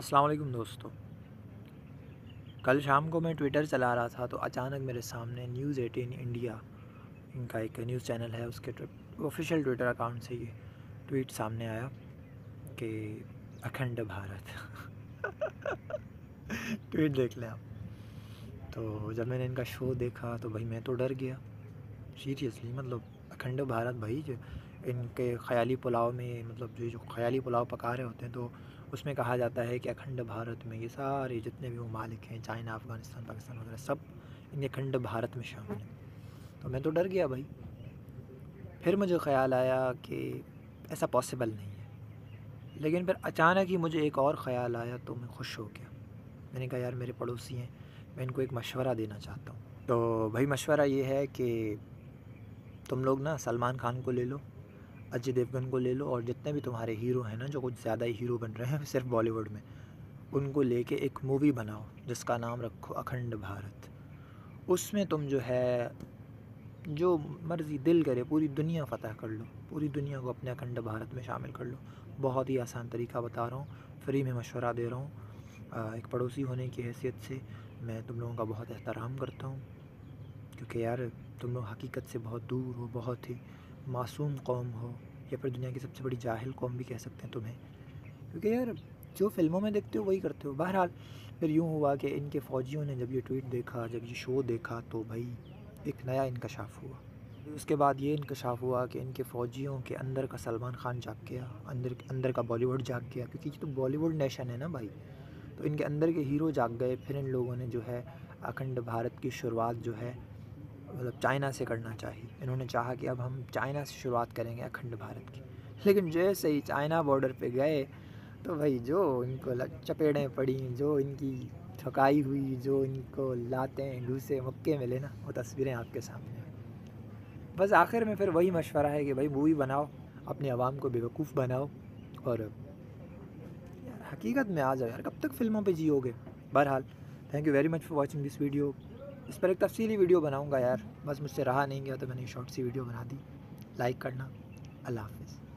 अस्सलाम वालेकुम दोस्तों। कल शाम को मैं ट्विटर चला रहा था तो अचानक मेरे सामने न्यूज़ एटीन इंडिया इनका एक न्यूज़ चैनल है, उसके ऑफिशियल ट्विटर अकाउंट से ये ट्वीट सामने आया कि अखंड भारत। ट्वीट देख लें आप। तो जब मैंने इनका शो देखा तो भाई मैं तो डर गया। सीरियसली मतलब अखंड भारत भाई इनके ख़याली पुलाव में मतलब जो जो ख़याली पुलाव पका रहे होते हैं तो उसमें कहा जाता है कि अखंड भारत में ये सारे जितने भी ममालिक हैं, चाइना, अफ़गानिस्तान, पाकिस्तान वगैरह, सब इन अखंड भारत में शामिल हैं। तो मैं तो डर गया भाई। फिर मुझे ख़्याल आया कि ऐसा पॉसिबल नहीं है। लेकिन फिर अचानक ही मुझे एक और ख़्याल आया तो मैं खुश हो गया। मैंने कहा, यार, मेरे पड़ोसी हैं, मैं इनको एक मशवरा देना चाहता हूँ। तो भाई, मशवरा ये है कि तुम लोग ना सलमान खान को ले लो। अजय देवगन को ले लो और जितने भी तुम्हारे हीरो हैं ना, जो कुछ ज़्यादा ही हीरो बन रहे हैं, सिर्फ़ बॉलीवुड में, उनको लेके एक मूवी बनाओ, जिसका नाम रखो अखंड भारत। उसमें तुम जो है, जो मर्ज़ी दिल करे, पूरी दुनिया फ़तह कर लो, पूरी दुनिया को अपने अखंड भारत में शामिल कर लो। बहुत ही आसान तरीका बता रहा हूँ, फ्री में मशवरा दे रहा हूँ एक पड़ोसी होने की हैसियत से मैं तुम लोगों का बहुत एहतराम करता हूँ, क्योंकि यार तुम लोग हकीकत से बहुत दूर हो, बहुत ही मासूम कौम हो, या फिर दुनिया की सबसे बड़ी जाहिल कौम भी कह सकते हैं तुम्हें। क्योंकि यार, जो फ़िल्मों में देखते हो वही करते हो। बहरहाल, फिर यूँ हुआ कि इनके फ़ौजियों ने जब ये ट्वीट देखा, जब ये शो देखा तो भाई, एक नया इनकशाफ हुआ। उसके बाद ये इनकशाफ हुआ कि इनके फ़ौजियों के अंदर का सलमान खान जाग गया, अंदर अंदर का बॉलीवुड जाग गया। क्योंकि ये तो बॉलीवुड नेशन है ना भाई। तो इनके अंदर के हीरो जाग गए, फिर इन लोगों ने जो है, अखंड भारत की शुरुआत जो है मतलब चाइना से करना चाहिए। इन्होंने चाहा कि अब हम चाइना से शुरुआत करेंगे अखंड भारत की। लेकिन जैसे ही चाइना बॉर्डर पे गए तो भाई जो इनको चपेड़ें पड़ी, जो इनकी थकाई हुई, जो इनको लाते ढूसे मक्के मिले ना, वो तस्वीरें आपके सामने बस आखिर में फिर वही मशवरा है कि भाई मूवी बनाओ, अपने आवाम को बेवकूफ़ बनाओ और यार, हकीकत में आ जाओ यार, कब तक फ़िल्मों पे जियोगे? बहरहाल thank you very much for watching this video इस पर एक तफसीली वीडियो बनाऊँगा यार। बस मुझसे रहा नहीं गया तो मैंने शॉर्ट सी वीडियो बना दी। लाइक करना। अल्लाह हाफिज़।